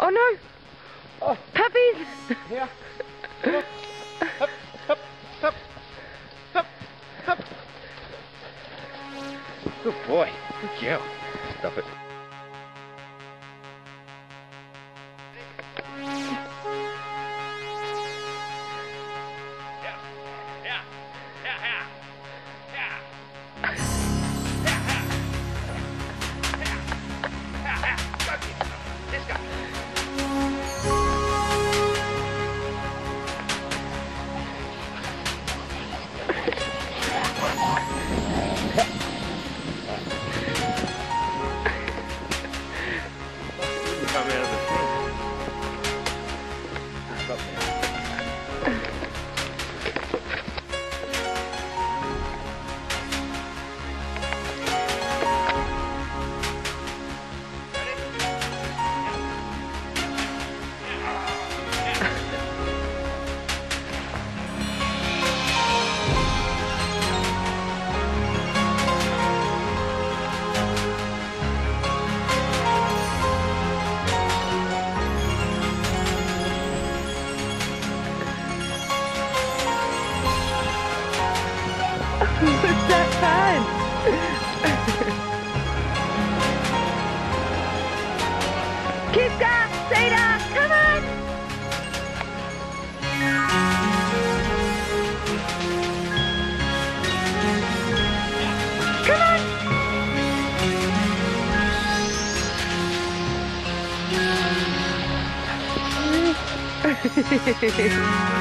Oh no! Oh. Puppies! Here. Come on. Up, up, up, up, up. Good boy. Good girl. Stop it. Stop there. What's that! Come on! Come on!